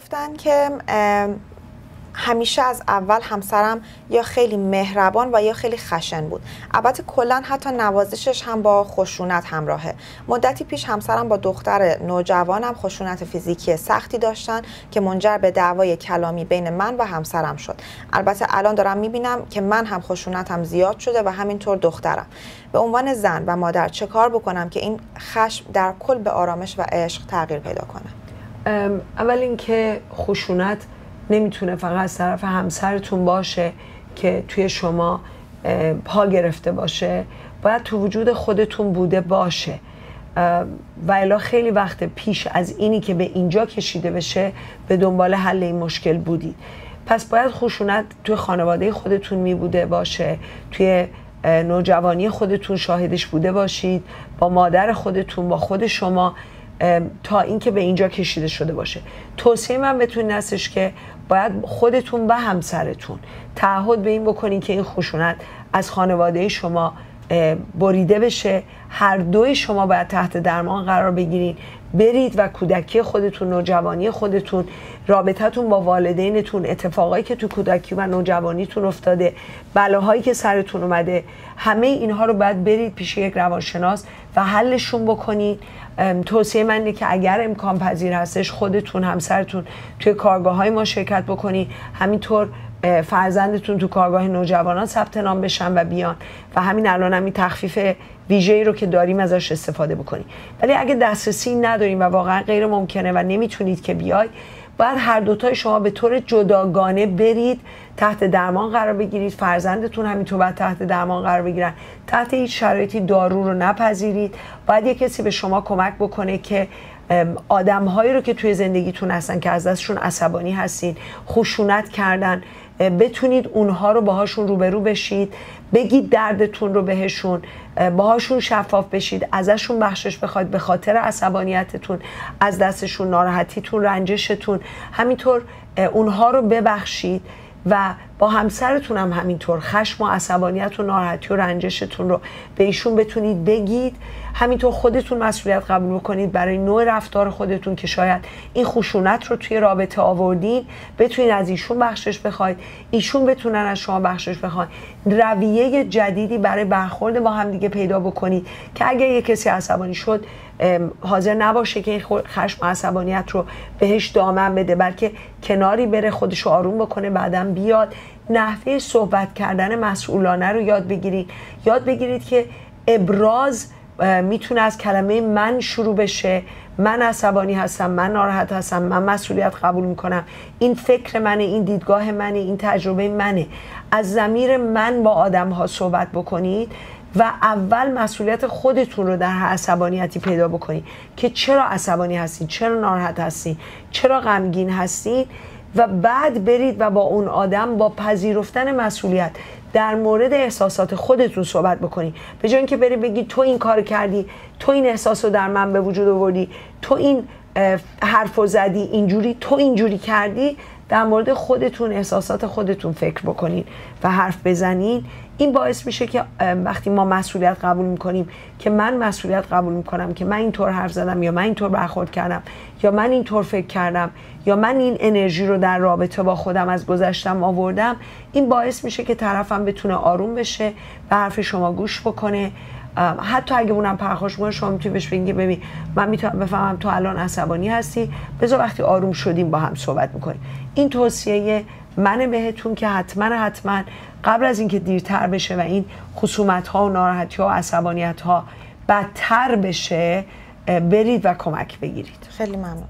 گفتن که همیشه از اول همسرم یا خیلی مهربان و یا خیلی خشن بود. البته کلا حتی نوازشش هم با خشونت همراهه. مدتی پیش همسرم با دختر نوجوانم خشونت فیزیکی سختی داشتن که منجر به دعوای کلامی بین من و همسرم شد. البته الان دارم می‌بینم که من هم خشونتم زیاد شده و همینطور دخترم. به عنوان زن و مادر چه کار بکنم که این خشم در کل به آرامش و عشق تغییر پیدا کنه؟ اول اینکه خشونت نمی‌تونه فقط از طرف همسرتون باشه که توی شما پا گرفته باشه. باید تو وجود خودتون بوده باشه. و الا خیلی وقت پیش از اینی که به اینجا کشیده بشه به دنبال حل این مشکل بودید پس باید خشونت توی خانواده خودتون می بوده باشه. توی نوجوانی خودتون شاهدش بوده باشید. با مادر خودتون با خود شما. تا اینکه به اینجا کشیده شده باشه. توصیه من بهتون هستش که باید خودتون و همسرتون تعهد به این بکنین که این خشونت از خانواده شما بریده بشه. هر دوی شما باید تحت درمان قرار بگیرین. برید و کودکی خودتون نوجوانی خودتون رابطتون با والدینتون اتفاقایی که تو کودکی و نوجوانیتون افتاده بلاهایی که سرتون اومده همه اینها رو باید برید پیش یک روانشناس و حلشون بکنید توصیه من اینه که اگر امکان پذیر هستش خودتون همسرتون توی کارگاه های ما شرکت بکنید همینطور فرزندتون تو کارگاه نوجوانان ثبت نام بشن و بیان. و همین الان هم این تخفیف ویژه‌ای رو که داریم ازش استفاده بکنید ولی اگه دسترسی نداریم و واقعا غیر ممکنه و نمی‌تونید که بیای باید هر دوتای شما به طور جداگانه برید تحت درمان قرار بگیرید. فرزندتون همینطور باید تحت درمان قرار بگیرن. تحت هیچ شرایطی دارو رو نپذیرید. باید یه کسی به شما کمک بکنه که آدم هایی رو که توی زندگیتون هستن که از دستشون عصبانی هستین خشونت کردن بتونید اونها رو باهاشون روبرو بشید بگید دردتون رو بهشون باهاشون شفاف بشید ازشون بخشش بخواید به خاطر عصبانیتتون از دستشون ناراحتیتون رنجشتون همینطور اونها رو ببخشید و با همسرتون هم همینطور. خشم و عصبانیت و ناراحتی و رنجشتون رو به ایشون بتونید بگید. همینطور خودتون مسئولیت قبول بکنید. برای نوع رفتار خودتون که شاید این خشونت رو توی رابطه آوردین بتونید از ایشون بخشش بخواید. ایشون بتونن از شما بخشش بخواید رویه جدیدی برای برخورد با هم دیگه پیدا بکنید که اگر یه کسی عصبانی شد حاضر نباشه که خشم و عصبانیت رو بهش دامن بده بلکه کناری بره خودش رو آروم بکنه بعدم بیاد. نحوه صحبت کردن مسئولانه رو یاد بگیرید. یاد بگیرید که ابراز می‌تونه از کلمه من شروع بشه. من عصبانی هستم من ناراحت هستم من مسئولیت قبول می‌کنم. این فکر منه این دیدگاه منه این تجربه منه. از زمیر من با آدم ها صحبت بکنید و اول مسئولیت خودتون رو در عصبانیتی پیدا بکنید. که چرا عصبانی هستید چرا ناراحت هستید چرا غمگین هستید و بعد برید و با اون آدم با پذیرفتن مسئولیت در مورد احساسات خودتون صحبت بکنید به جای اینکه بری بگی تو این کار کردی تو این احساس رو در من به وجود آوردی تو این حرف و زدی اینجوری تو اینجوری کردی در مورد خودتون احساسات خودتون فکر بکنین و حرف بزنین. این باعث میشه که وقتی ما مسئولیت قبول می‌کنیم که من مسئولیت قبول می‌کنم که من اینطور حرف زدم یا من اینطور برخورد کردم یا من اینطور فکر کردم یا من این انرژی رو در رابطه با خودم از گذشتم آوردم این باعث میشه که طرفم بتونه آروم بشه به حرف شما گوش بکنه. حتی اگه اونم پرخوش کنه شما می‌تونی بهش بگی ببین من می‌تونم بفهمم تو الان عصبانی هستی. بذار وقتی آروم شدیم با هم صحبت می‌کنیم. این توصیه من بهتون که حتما حتما قبل از اینکه دیرتر بشه و این خصومت ها و ناراحتی ها و عصبانیت ها بدتر بشه برید و کمک بگیرید. خیلی ممنون.